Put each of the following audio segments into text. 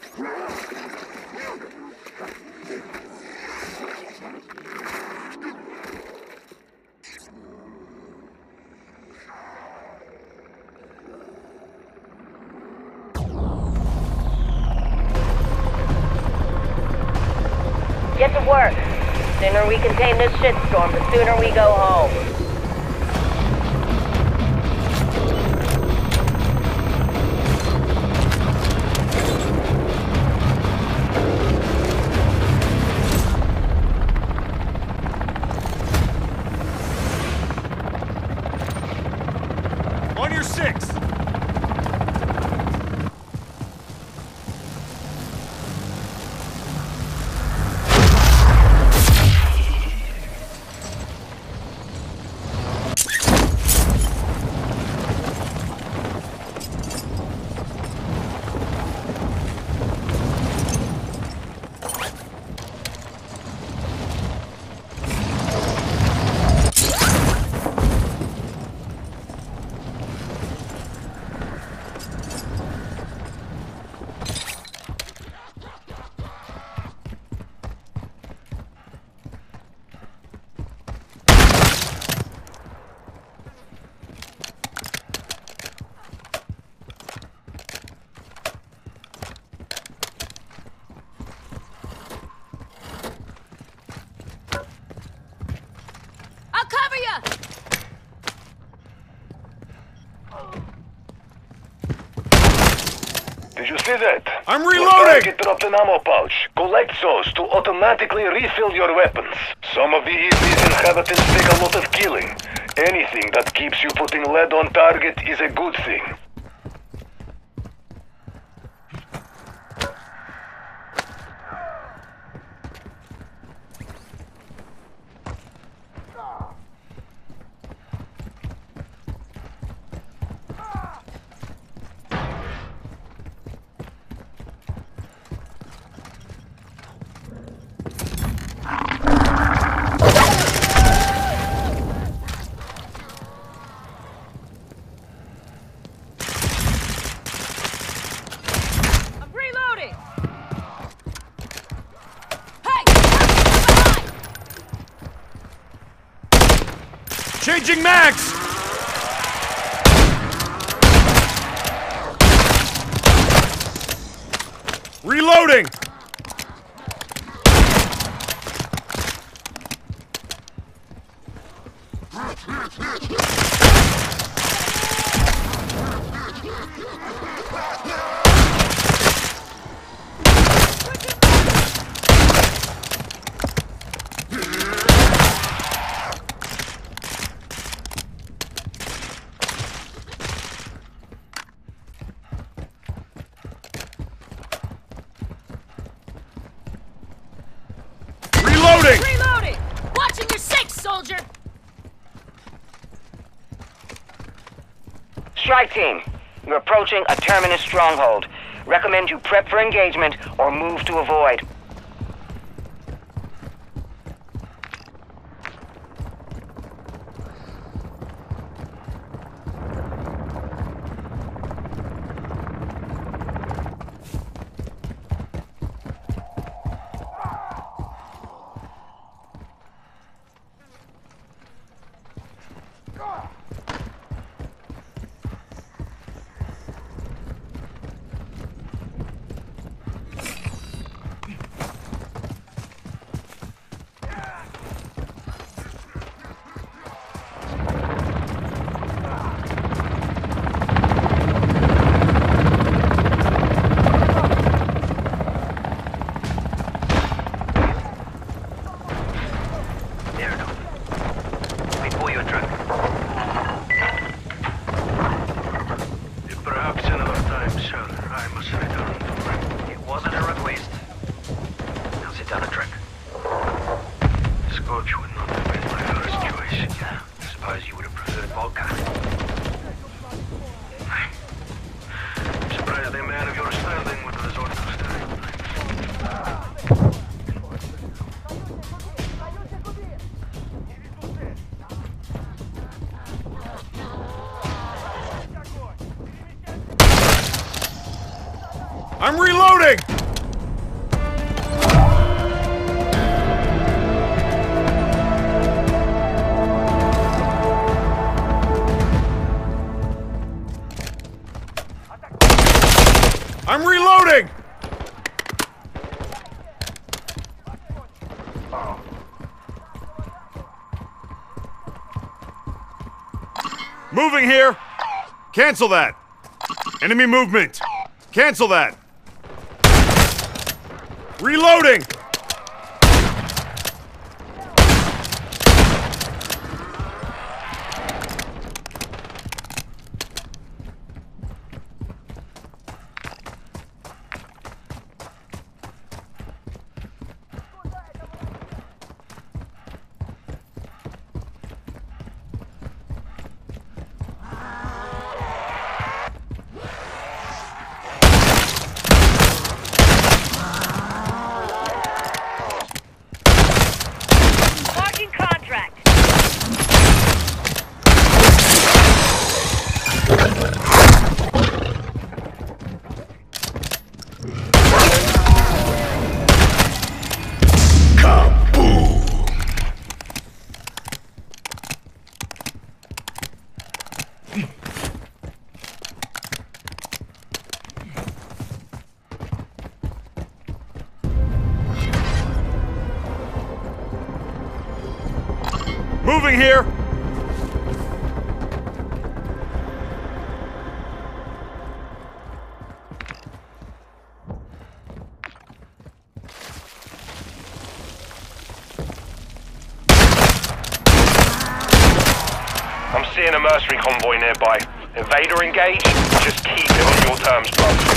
Get to work. The sooner we contain this shitstorm, the sooner we go home. I'm Your reloading! target dropped an ammo pouch. Collect those to automatically refill your weapons. Some of the EV's inhabitants take a lot of killing. Anything that keeps you putting lead on target is a good thing. I'm reloading! Hey! Behind! Changing mags! Reloading! Reloading! Reloading! Watching your six, soldier! Strike team, you're approaching a terminus stronghold. Recommend you prep for engagement or move to avoid. Here! Cancel that! Enemy movement! Cancel that! Reloading! Invader engaged? Just keep it on your terms, bro.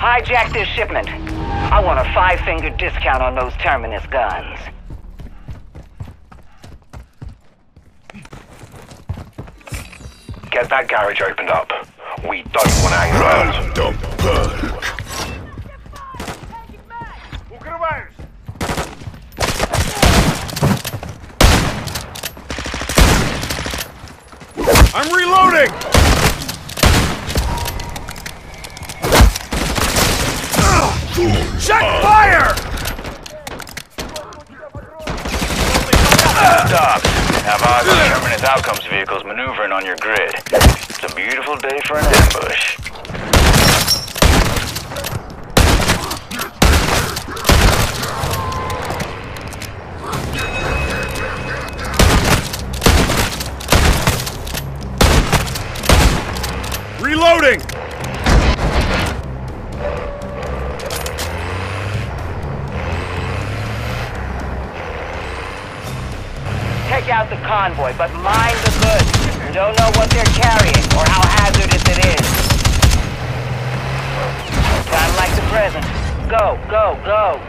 Hijack this shipment. I want a five-finger discount on those Terminus guns. Get that garage opened up. We don't want to hang around. I'm reloading! Check fire! Stop. Have eyes on Terminus Outcomes vehicles maneuvering on your grid. It's a beautiful day for an ambush. Convoy, but mind the goods. Don't know what they're carrying or how hazardous it is. Time like the present. Go, go, go.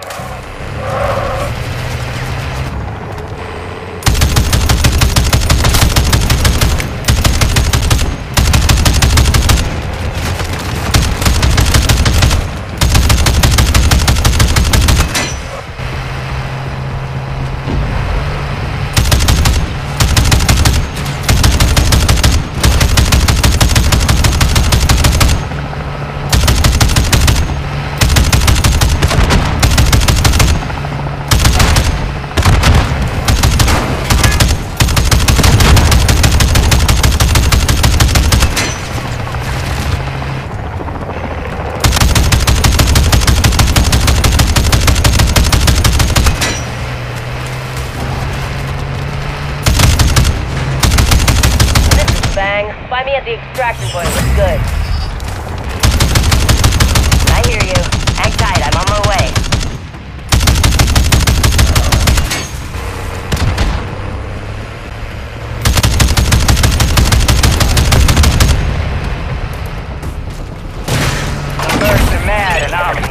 the extraction point looks good. I hear you. Hang tight, I'm on my way. The birds are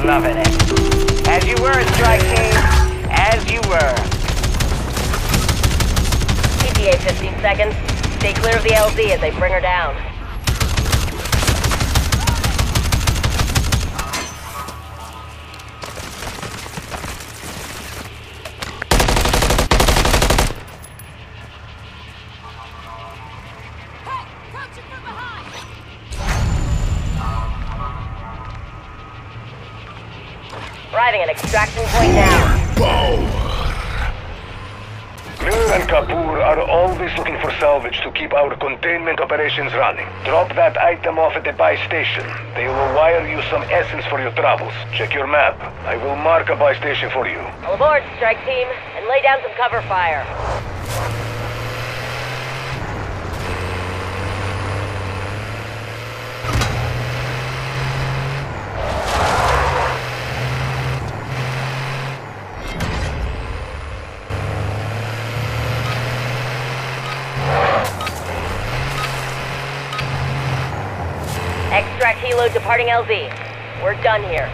loving it. As you were, Strike Team. As you were. ETA 15 seconds. Stay clear of the LZ as they bring her down. Arriving at extraction point now. Mir and Kapoor are always looking for salvage to keep our containment operations running. Drop that item off at the buy station. They will wire you some essence for your travels. Check your map. I will mark a buy station for you. All aboard, strike team, and lay down some cover fire. Extract helo departing LZ. We're done here.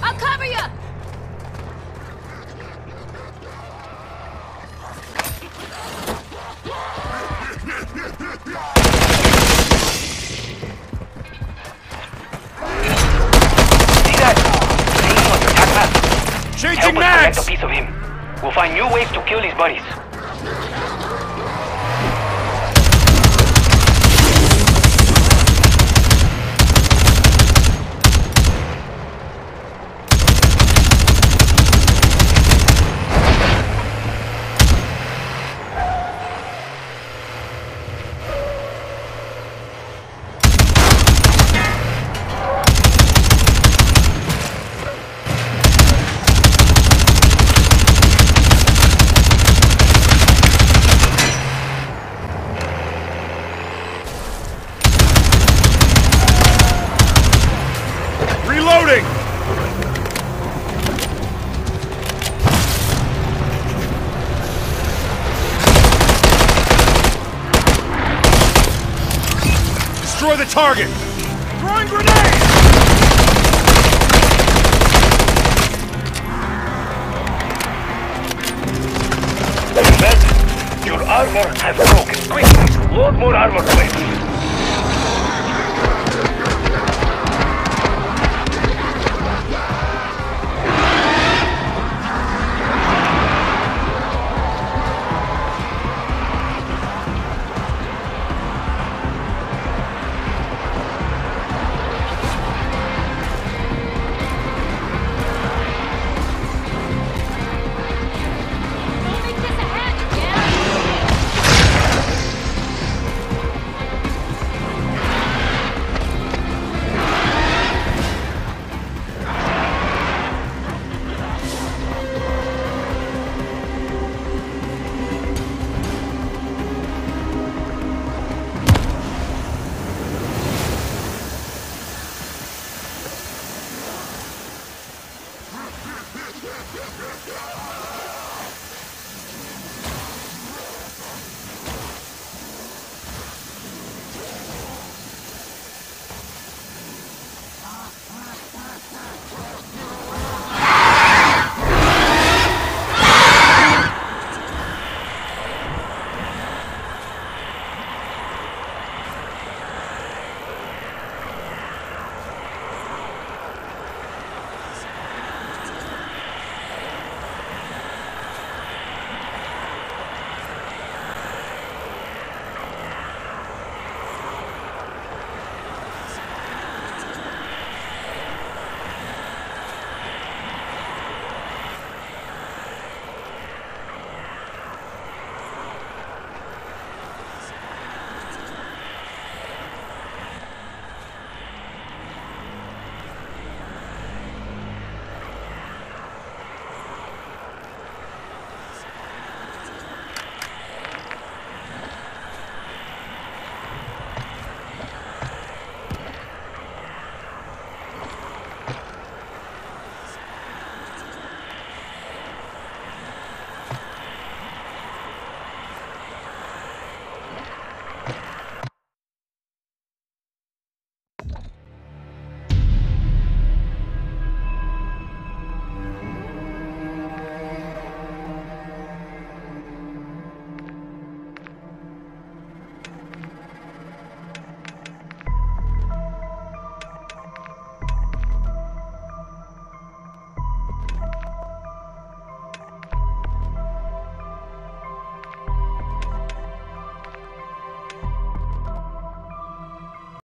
I'll cover you! See that? Seeing on your attack map. Changing Help us collect mags! a piece of him. We'll new ways to kill his buddies. Reloading! Destroy the target! Throwing grenade! Vet, your armor has broken. Quickly, load more armor plates.